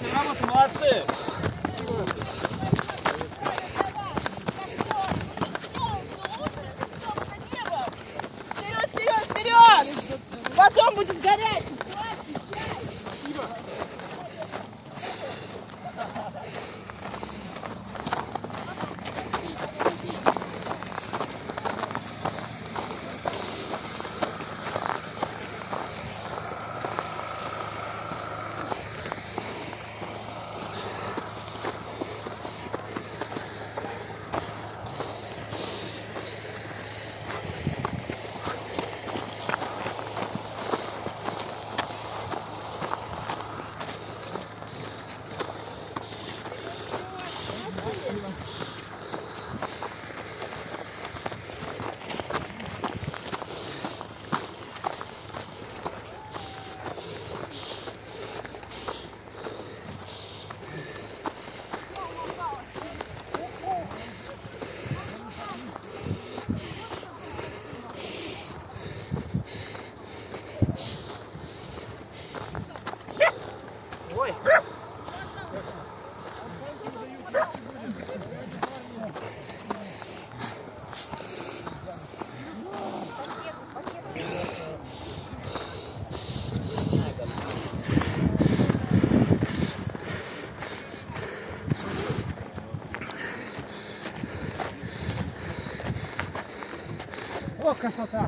Работаем, работаем, молодцы. Потом будет горячий. Ой. О, красота!